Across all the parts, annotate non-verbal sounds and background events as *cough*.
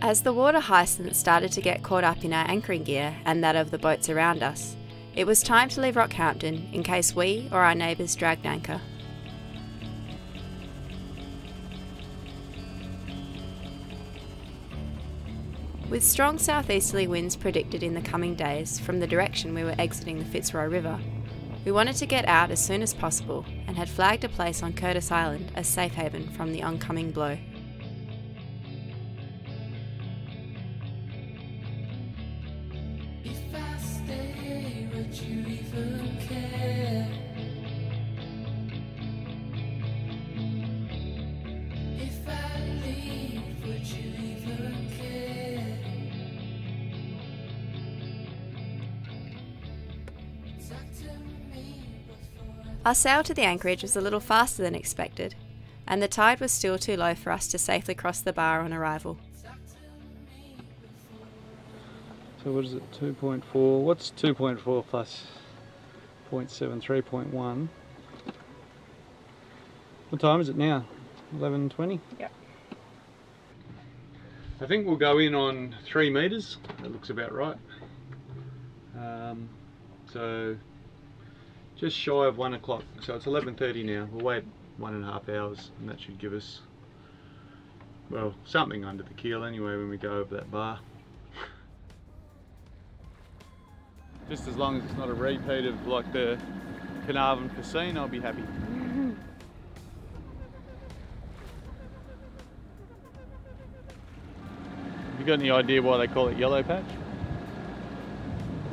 As the water hyacinth started to get caught up in our anchoring gear and that of the boats around us, it was time to leave Rockhampton in case we or our neighbours dragged anchor. With strong southeasterly winds predicted in the coming days from the direction we were exiting the Fitzroy River, we wanted to get out as soon as possible and had flagged a place on Curtis Island as safe haven from the oncoming blow. Our sail to the anchorage was a little faster than expected, and the tide was still too low for us to safely cross the bar on arrival. So what is it? 2.4. What's 2.4 plus 0.7? 3.1. What time is it now? 11.20? Yep. I think we'll go in on three metres. That looks about right. Um, so just shy of one o'clock. So it's 11.30 now. We'll wait one and a half hours and that should give us, well, something under the keel anyway when we go over that bar. Just as long as it's not a repeat of like the Carnarvon Casino, I'll be happy. Have you got any idea why they call it Yellow Patch?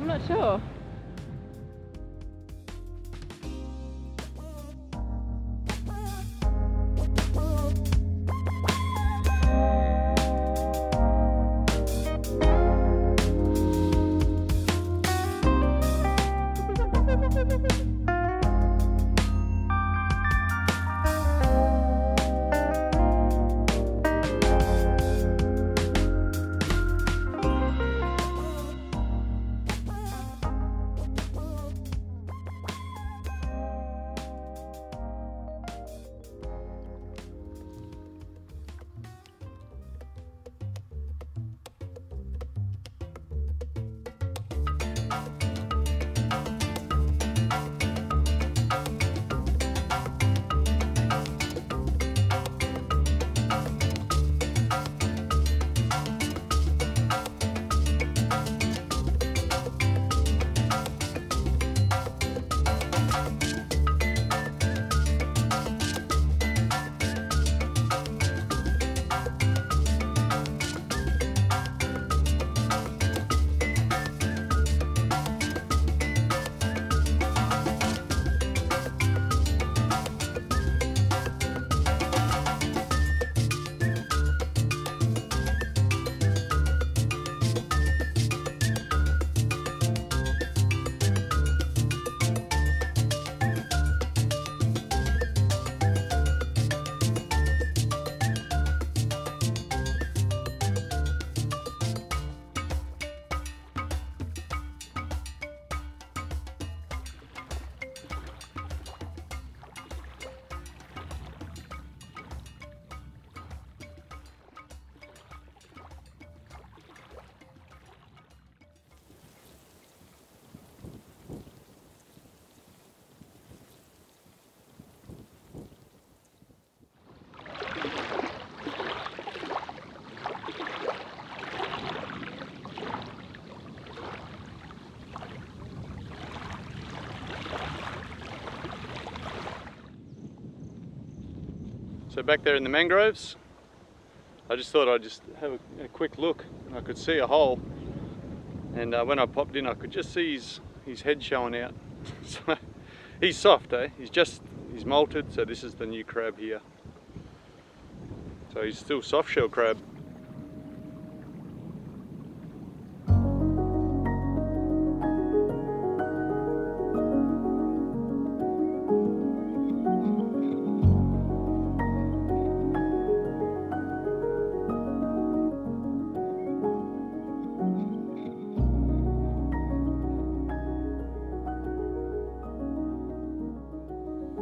I'm not sure. So back there in the mangroves, I just thought I'd just have a, a quick look. And I could see a hole, and uh, when I popped in, I could just see his his head showing out. *laughs* so he's soft, eh? He's just he's molted. So this is the new crab here. So he's still soft shell crab.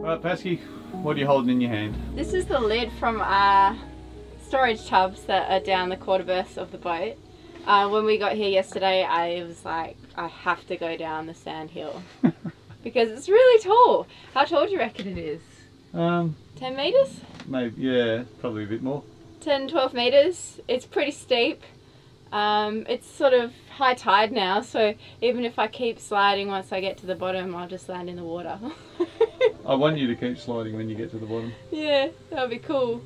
Right, Pasky, what are you holding in your hand? This is the lid from our storage tubs that are down the quarter berth of the boat. Uh, when we got here yesterday, I was like, I have to go down the sand hill *laughs* because it's really tall. How tall do you reckon it is? Um, 10 meters? maybe, yeah, probably a bit more. 10, 12 meters. It's pretty steep. Um, it's sort of high tide now, so even if I keep sliding once I get to the bottom, I'll just land in the water. *laughs* I want you to keep sliding when you get to the bottom. yeah, that would be cool.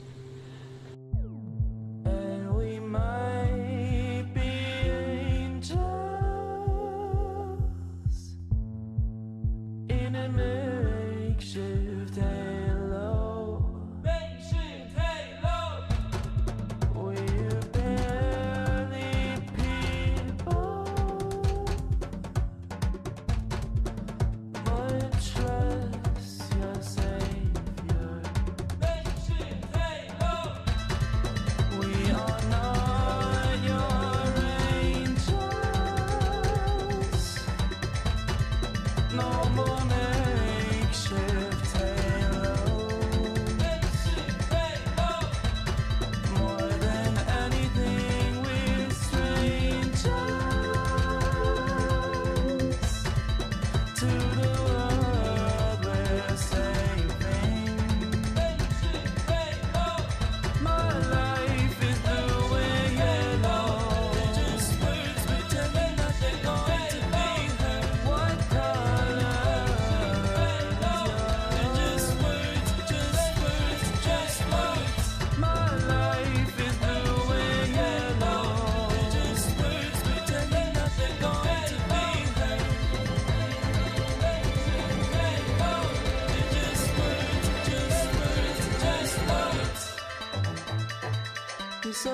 The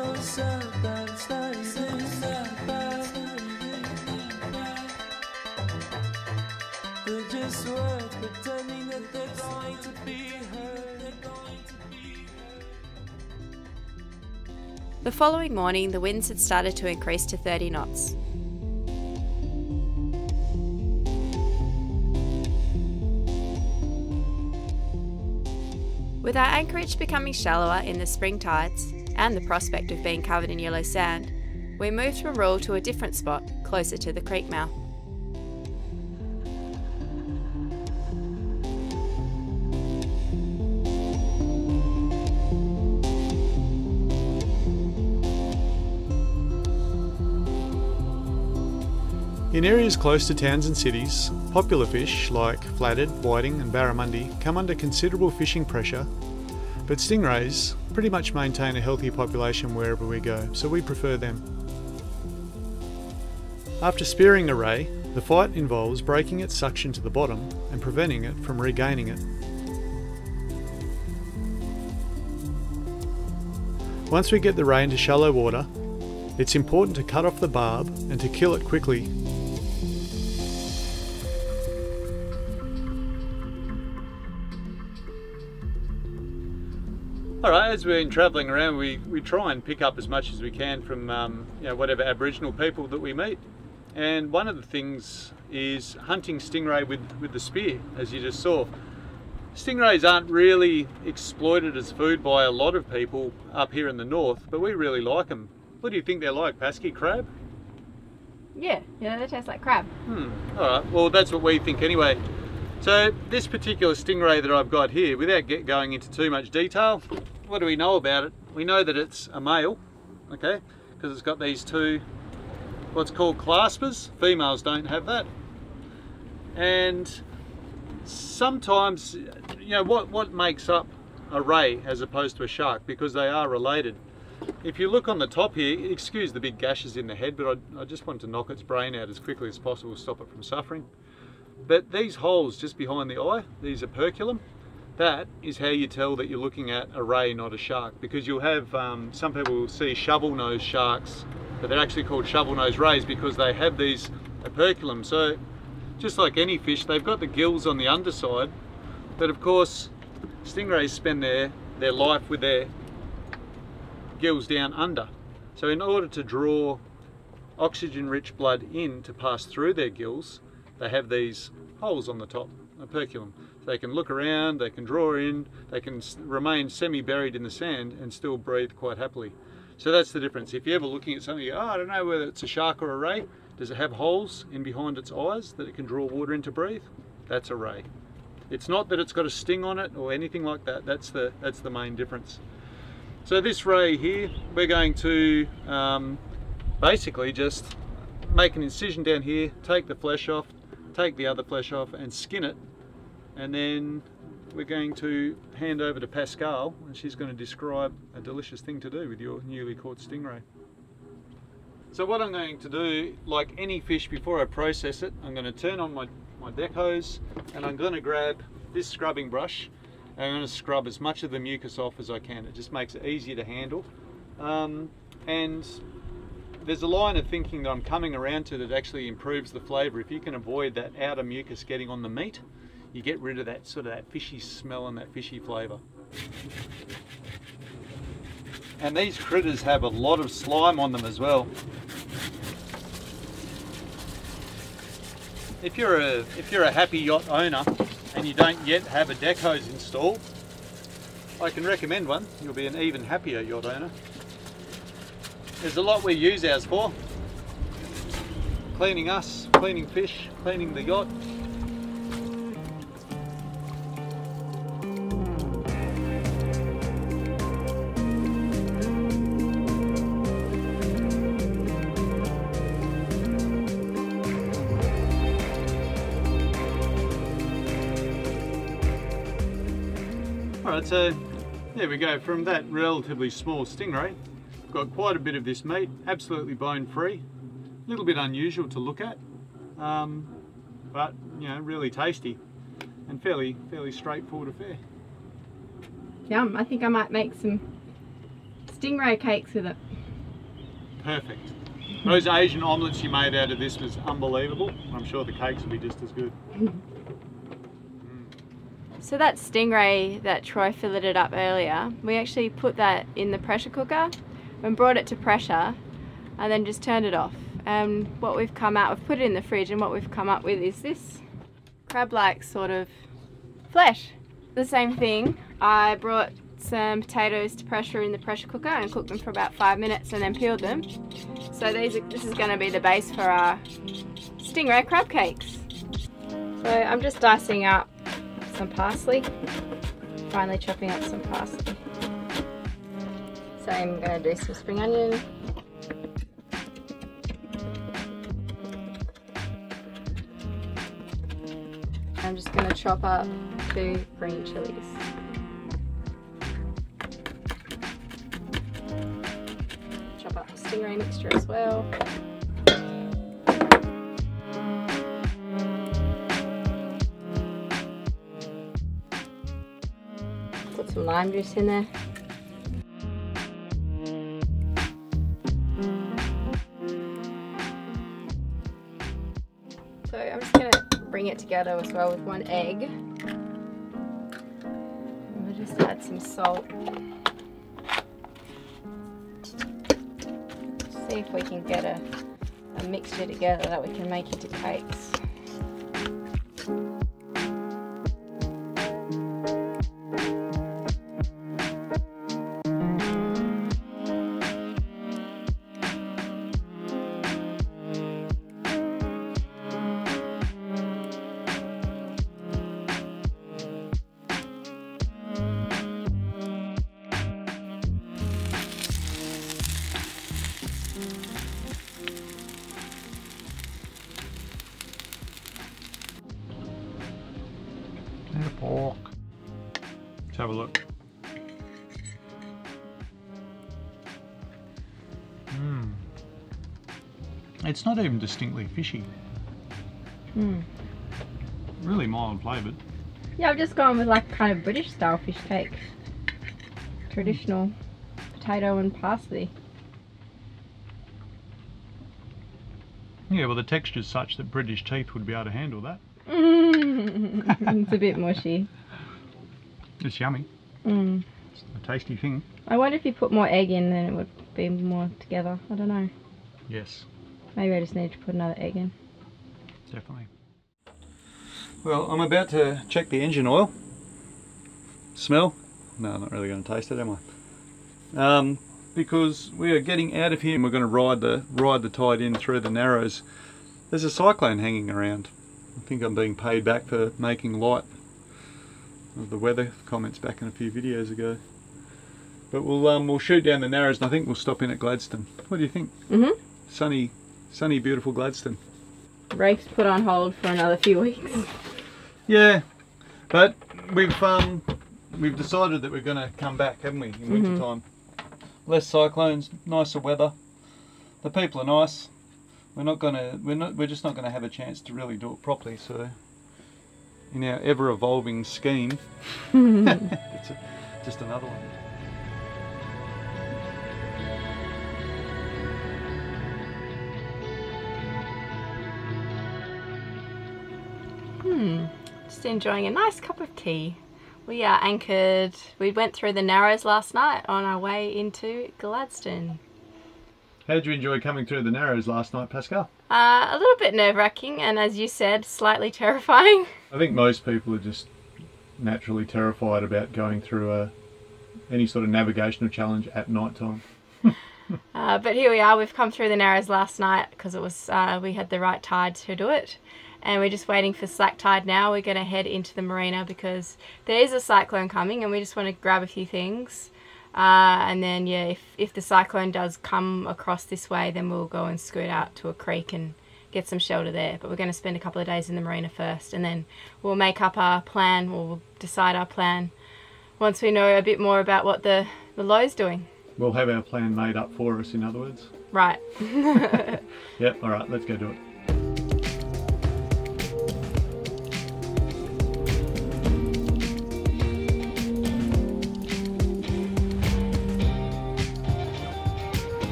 following morning, the winds had started to increase to 30 knots. With our anchorage becoming shallower in the spring tides and the prospect of being covered in yellow sand, we moved from Rule to a different spot closer to the creek mouth. In areas close to towns and cities, popular fish like flathead, whiting, and barramundi come under considerable fishing pressure, but stingrays pretty much maintain a healthy population wherever we go, so we prefer them. After spearing a ray, the fight involves breaking its suction to the bottom and preventing it from regaining it. Once we get the ray into shallow water, it's important to cut off the barb and to kill it quickly All right, as we've been travelling around, we, we try and pick up as much as we can from um, you know, whatever Aboriginal people that we meet. And one of the things is hunting stingray with, with the spear, as you just saw. Stingrays aren't really exploited as food by a lot of people up here in the north, but we really like them. What do you think they're like, Pasky? Crab? Yeah, yeah, they taste like crab. Hmm. All right. Well, that's what we think anyway. So this particular stingray that I've got here, without get going into too much detail, what do we know about it? We know that it's a male, okay, because it's got these two, what's called claspers. Females don't have that. And sometimes, you know, what, what makes up a ray as opposed to a shark? Because they are related. If you look on the top here, excuse the big gashes in the head, but I, I just want to knock its brain out as quickly as possible, stop it from suffering. But these holes just behind the eye, these operculum, that is how you tell that you're looking at a ray, not a shark. Because you'll have, um, some people will see shovel nose sharks, but they're actually called shovel nose rays because they have these operculum. So just like any fish, they've got the gills on the underside, but of course, stingrays spend their, their life with their gills down under. So in order to draw oxygen rich blood in to pass through their gills, they have these holes on the top, operculum. They can look around, they can draw in, they can remain semi-buried in the sand and still breathe quite happily. So that's the difference. If you're ever looking at something, go, oh, I don't know whether it's a shark or a ray. Does it have holes in behind its eyes that it can draw water in to breathe? That's a ray. It's not that it's got a sting on it or anything like that. That's the that's the main difference. So this ray here, we're going to um, basically just make an incision down here, take the flesh off, take the other flesh off and skin it. And then we're going to hand over to Pascale and she's going to describe a delicious thing to do with your newly caught stingray. So what I'm going to do, like any fish before I process it, I'm going to turn on my, my deck hose and I'm going to grab this scrubbing brush and I'm going to scrub as much of the mucus off as I can. It just makes it easier to handle. Um, and there's a line of thinking that I'm coming around to that actually improves the flavour. If you can avoid that outer mucus getting on the meat, you get rid of that sort of that fishy smell and that fishy flavour. And these critters have a lot of slime on them as well. If you're a if you're a happy yacht owner and you don't yet have a deck hose installed, I can recommend one. You'll be an even happier yacht owner. There's a lot we use ours for. Cleaning us, cleaning fish, cleaning the yacht. Alright, so there we go. From that relatively small stingray, got quite a bit of this meat, absolutely bone free. A little bit unusual to look at, um, but you know, really tasty and fairly fairly straightforward affair. Yum. I think I might make some stingray cakes with it. Perfect. Those Asian omelets you made out of this was unbelievable. I'm sure the cakes will be just as good. *laughs* So that stingray that Troy filleted up earlier, we actually put that in the pressure cooker and brought it to pressure and then just turned it off. And what we've come out, we've put it in the fridge and what we've come up with is this crab-like sort of flesh. The same thing, I brought some potatoes to pressure in the pressure cooker and cooked them for about five minutes and then peeled them. So these are, this is going to be the base for our stingray crab cakes. So I'm just dicing up some parsley. Finally chopping up some parsley. So I'm going to do some spring onion. I'm just going to chop up two green chilies. Chop up the stingray mixture as well. Put some lime juice in there. So I'm just gonna bring it together as well with one egg. And We'll just add some salt. See if we can get a, a mixture together that we can make into cakes. Have a look. Mmm. It's not even distinctly fishy. Mm. Really mild flavoured. Yeah, I've just gone with like kind of British style fish cake. Traditional potato and parsley. Yeah, well the texture's such that British teeth would be able to handle that. *laughs* it's a bit mushy. It's yummy. Mm. It's a tasty thing. I wonder if you put more egg in, then it would be more together. I don't know. Yes, Maybe I just need to put another egg in. definitely. Well, I'm about to check the engine oil. Smell? No, I'm not really going to taste it, am I? Um, because we are getting out of here and we're going to ride the ride the tide in through the narrows. There's a cyclone hanging around. I think I'm being paid back for making light of the weather comments back in a few videos ago. But we'll um, we'll shoot down the narrows and I think we'll stop in at Gladstone. What do you think? Mhm. Sunny, sunny, beautiful Gladstone. Reef's put on hold for another few weeks. Yeah, but we've um we've decided that we're going to come back, haven't we, in winter time? Less cyclones, nicer weather. The people are nice. We're not going to we're not we're just not going to have a chance to really do it properly. So, in our ever evolving scheme, *laughs* it's a, just another one. Hmm. Just enjoying a nice cup of tea. We are anchored. We went through the Narrows last night on our way into Gladstone. How did you enjoy coming through the Narrows last night, Pascale? Uh, a little bit nerve wracking, and as you said, slightly terrifying. *laughs* I think most people are just naturally terrified about going through a any sort of navigational challenge at night time. *laughs* Uh, but here we are. We've come through the Narrows last night because it was uh, we had the right tide to do it, and we're just waiting for slack tide now. We're going to head into the marina because there is a cyclone coming, and we just want to grab a few things. Uh, and then yeah, if if the cyclone does come across this way, then we'll go and scoot out to a creek and get some shelter there. But we're going to spend a couple of days in the marina first, and then we'll make up our plan. We'll decide our plan once we know a bit more about what the the low's doing. We'll have our plan made up for us, in other words. Right. *laughs* Yep, alright, let's go do it.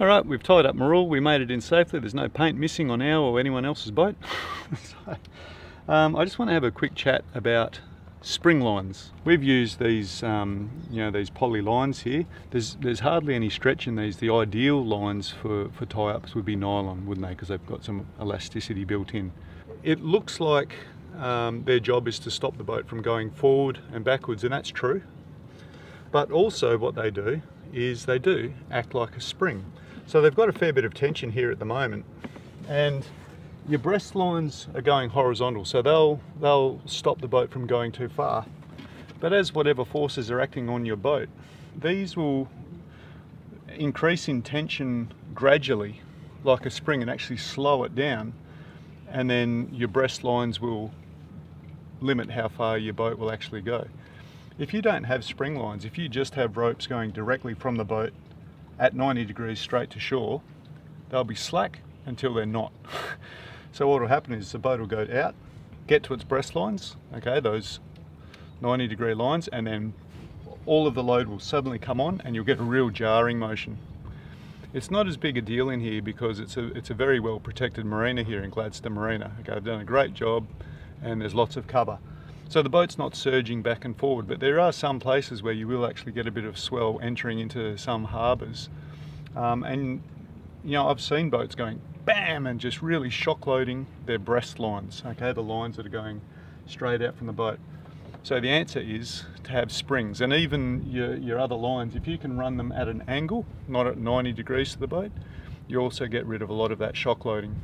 Alright, we've tied up Marul, we made it in safely, there's no paint missing on our or anyone else's boat. *laughs* so, um, I just want to have a quick chat about spring lines. We've used these, um, you know, these poly lines here. There's there's hardly any stretch in these. The ideal lines for, for tie-ups would be nylon, wouldn't they? Because they've got some elasticity built in. It looks like um, their job is to stop the boat from going forward and backwards, and that's true. But also what they do is they do act like a spring. So they've got a fair bit of tension here at the moment. And your breast lines are going horizontal, so they'll they'll stop the boat from going too far. But as whatever forces are acting on your boat, these will increase in tension gradually, like a spring, and actually slow it down. And then your breast lines will limit how far your boat will actually go. If you don't have spring lines, if you just have ropes going directly from the boat at 90 degrees straight to shore, they'll be slack until they're not. *laughs* so what will happen is the boat will go out, get to its breast lines, okay, those 90 degree lines, and then all of the load will suddenly come on and you'll get a real jarring motion. It's not as big a deal in here because it's a, it's a very well protected marina here in Gladstone Marina. Okay, they've done a great job and there's lots of cover. So the boat's not surging back and forward, but there are some places where you will actually get a bit of swell entering into some harbours. Um, and you know, I've seen boats going bam and just really shock loading their breast lines, okay, the lines that are going straight out from the boat. So the answer is to have springs and even your, your other lines, if you can run them at an angle, not at 90 degrees to the boat, you also get rid of a lot of that shock loading.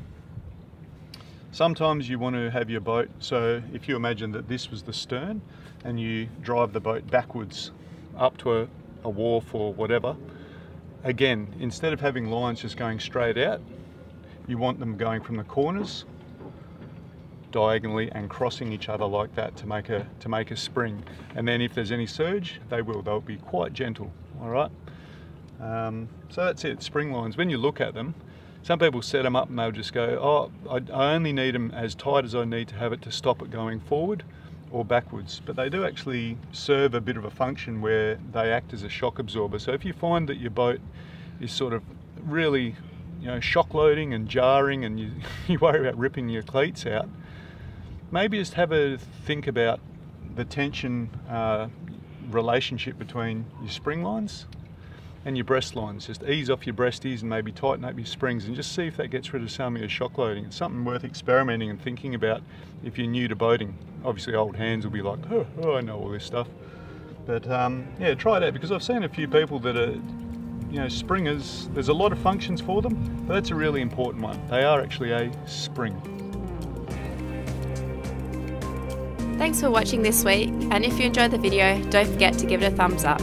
Sometimes you want to have your boat, so if you imagine that this was the stern and you drive the boat backwards up to a, a wharf or whatever, again, instead of having lines just going straight out, you want them going from the corners diagonally and crossing each other like that to make a to make a spring. And then if there's any surge they will they'll be quite gentle all right? Um, so that's it spring lines. When you look at them some people set them up and they'll just go oh I, I only need them as tight as I need to have it to stop it going forward or backwards. But they do actually serve a bit of a function where they act as a shock absorber. So if you find that your boat is sort of really you know shock loading and jarring and you, *laughs* you worry about ripping your cleats out maybe just have a think about the tension uh, relationship between your spring lines and your breast lines. Just ease off your breasties and maybe tighten up your springs and just see if that gets rid of some of your shock loading. It's something worth experimenting and thinking about if you're new to boating. Obviously old hands will be like, oh, oh I know all this stuff. But um, yeah, try it out because I've seen a few people that are, you know, springers, there's a lot of functions for them, but that's a really important one. They are actually a spring. Thanks for watching this week, and if you enjoyed the video, don't forget to give it a thumbs up.